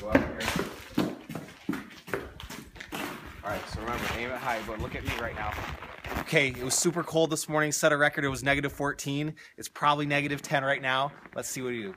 go up here. All right, so remember, aim it high, but look at me right now. Okay, it was super cold this morning, set a record, it was negative 14. It's probably negative 10 right now. Let's see what we do.